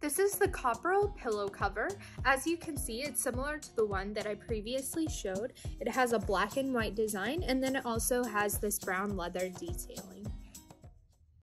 This is the Kopperl pillow cover. As you can see, it's similar to the one that I previously showed. It has a black and white design and then it also has this brown leather detailing.